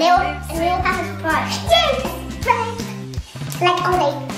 and they'll, have a surprise. Yes! Prank! Like oh, always.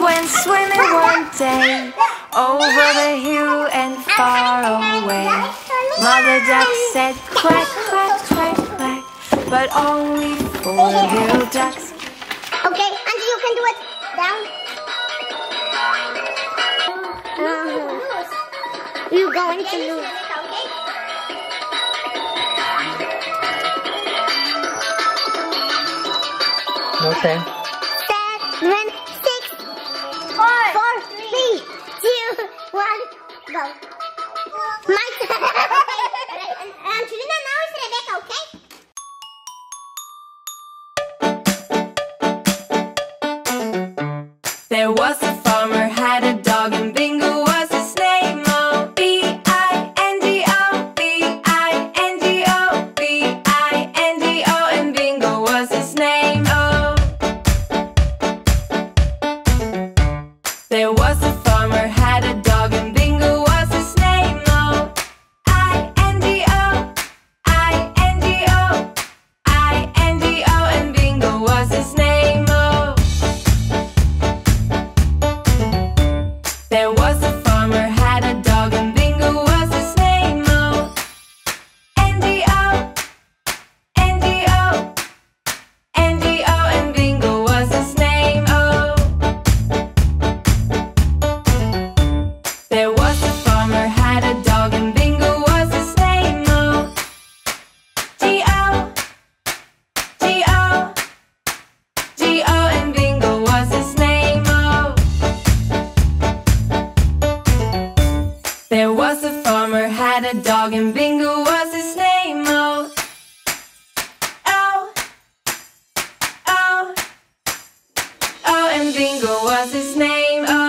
went swimming one day over the hill and far away. Mother duck said quack, quack, quack, quack, but only for little ducks. Okay, and you can do it down. You're going to lose. Okay. Seven. Bom. Mas... Angelina não é e ok? There was a Farmer had a dog and Bingo was his name, oh Oh Oh Oh and Bingo was his name, oh